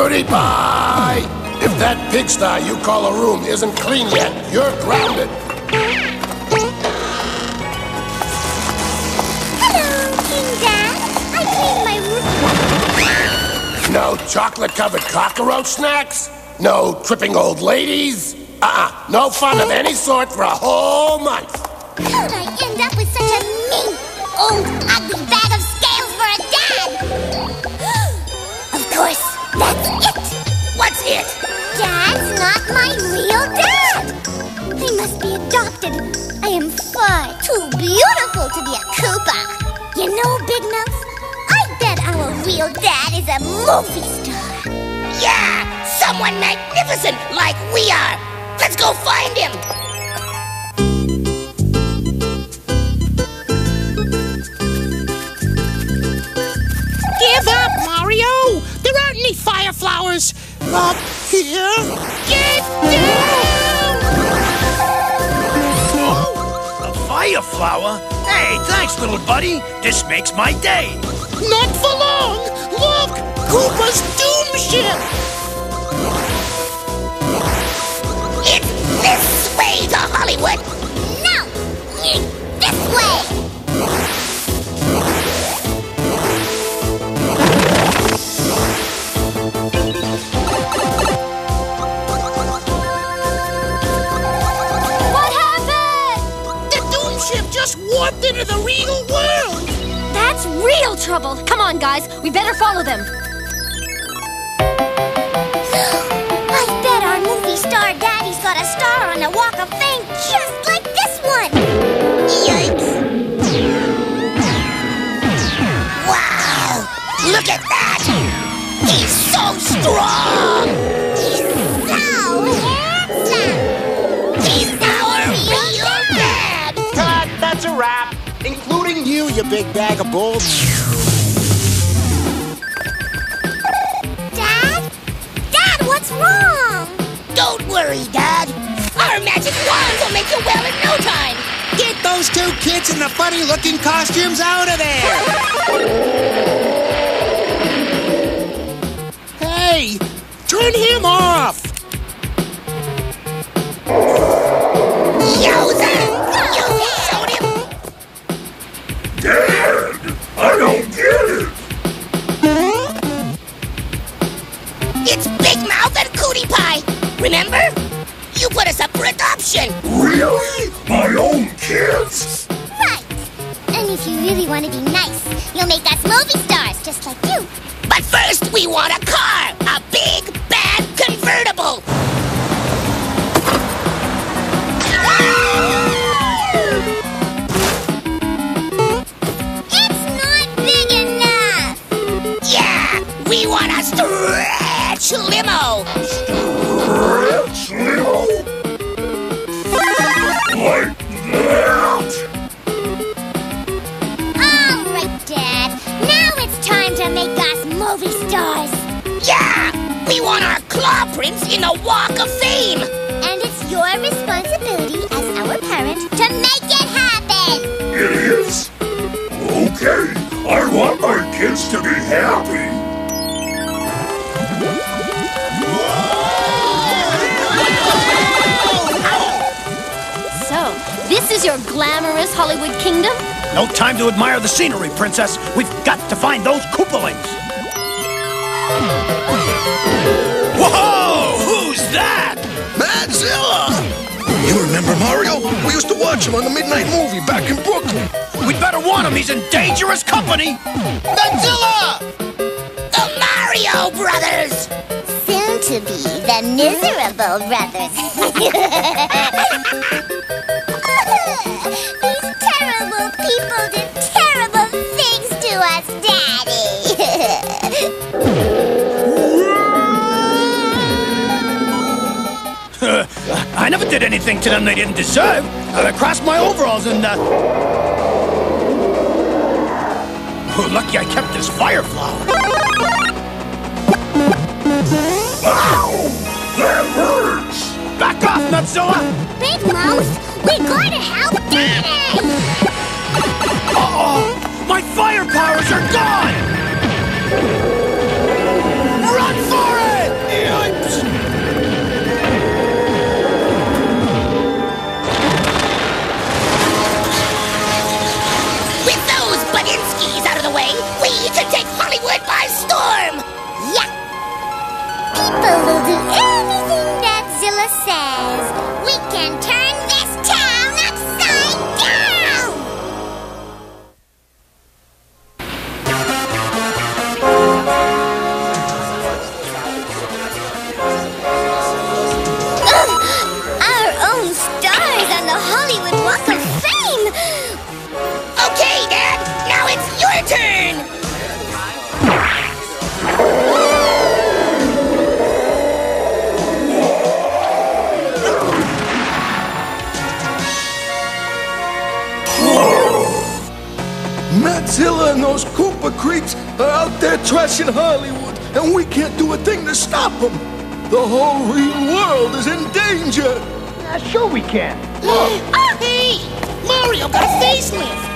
Cootie Pie! If that pigsty you call a room isn't clean yet, you're grounded. Hello, King Dad. I cleaned my room. No chocolate-covered cockroach snacks? No tripping old ladies? Uh-uh, no fun of any sort for a whole month. How'd I end up with such a mean, old, ugly bag of that's it. What's it? Dad's not my real dad. I must be adopted. I am far too beautiful to be a Koopa. You know, Big Mouth, I bet our real dad is a movie star. Yeah, someone magnificent like we are. Let's go find him. Any fire flowers up here. Get down! Oh, a fire flower? Hey, thanks, little buddy. This makes my day. Not for long! Look! Koopa's doom ship! It's this way to Hollywood. No! On, guys. We better follow them. I bet our movie star daddy's got a star on the Walk of Fame just like this one! Yikes. Wow! Look at that! He's so strong! So handsome! He's our real dad! Cut! That's a wrap. Including you, you big bag of bulls. Wrong? Don't worry, Dad. Our magic wands will make you well in no time. Get those two kids in the funny looking costumes out of there! Cootie Pie. Remember? You put us up for adoption. Really? My own kids? Right. And if you really want to be nice, you'll make us movie stars just like you. But first, we want a car. A big, bad convertible. It's movie stars. Yeah, we want our claw prints in the Walk of Fame. And it's your responsibility as our parent to make it happen. It is? Okay, I want my kids to be happy. So, this is your glamorous Hollywood kingdom? No time to admire the scenery, Princess. We've got to find those Koopalings. Whoa! Who's that? Dadzilla! You remember Mario? We used to watch him on the midnight movie back in Brooklyn. We'd better warn him. He's in dangerous company. Godzilla! The Mario Brothers. Soon to be the miserable brothers. I never did anything to them they didn't deserve. I crossed my overalls and, uh... Oh, lucky I kept this fire flower. Ow! That hurts! Back off, Nutzilla! Big Mouth, we gotta help Daddy! Uh-oh! My fire powers are gone! Dadzilla and those Koopa creeps are out there trashing Hollywood, and we can't do a thing to stop them. The whole real world is in danger. Uh, sure we can. Look! Hey! Mario got a facelift!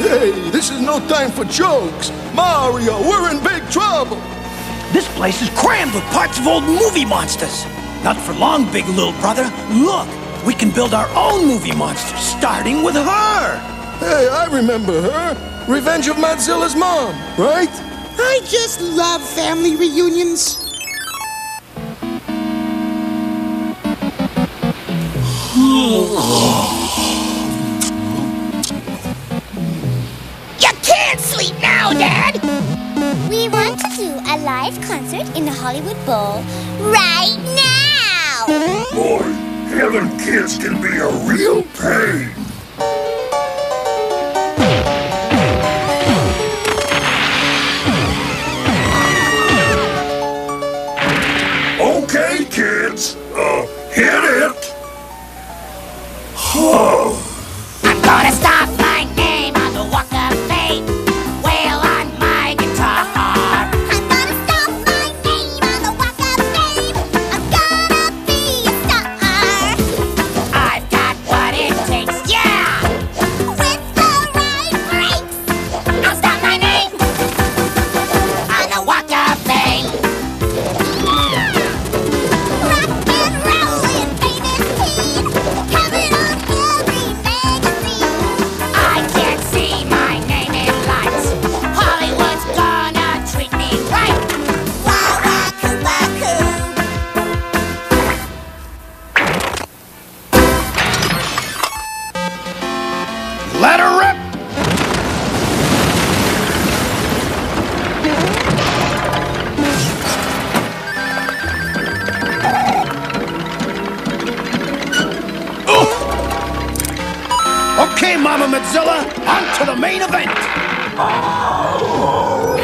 Hey, this is no time for jokes. Mario, we're in big trouble. This place is crammed with parts of old movie monsters. Not for long, big little brother. Look, we can build our own movie monster, starting with her. Hey, I remember her. Revenge of Dadzilla's mom, right? I just love family reunions. You can't sleep now, Dad! We want to do a live concert in the Hollywood Bowl right now! Boy, having kids can be a real pain. Kids, uh, hit it. I'm Mozilla, on to the main event. Oh!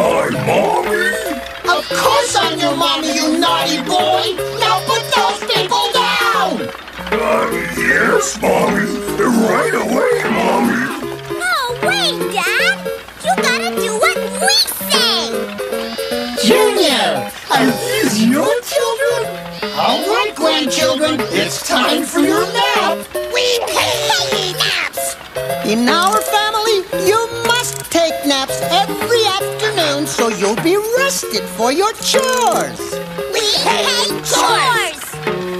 My mommy. Of course I'm your mommy, you naughty boy! Now put those people down! Uh, yes, mommy. Right away, mommy. No way, Dad! You gotta do what we say! Junior, are these your children? All right, grandchildren, it's time for your nap! We hate naps! In our family, be rested for your chores. We hate chores!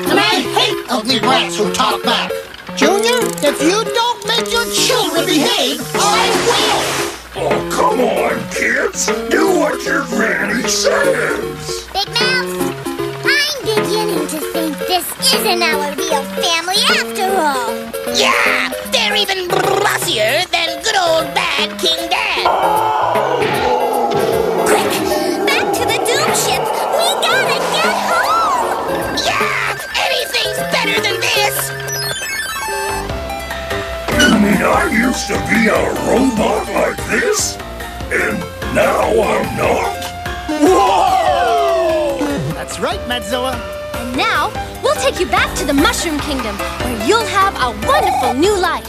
And I hate ugly brats who talk back. Junior, if you don't make your children behave, I will. Oh, come on, kids. Do what your granny says. Big Mouth, I'm beginning to think this isn't our real family after all. Yeah! They're even bossier than good old bad King Dad! Oh, be a robot like this, and now I'm not? Whoa! That's right, Medzoa. And now, we'll take you back to the Mushroom Kingdom, where you'll have a wonderful new life.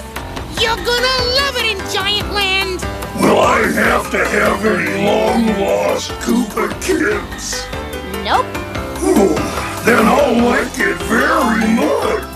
You're gonna love it in Giant Land. Will I have to have any long-lost Koopa kids? Nope. Oh, then I'll like it very much.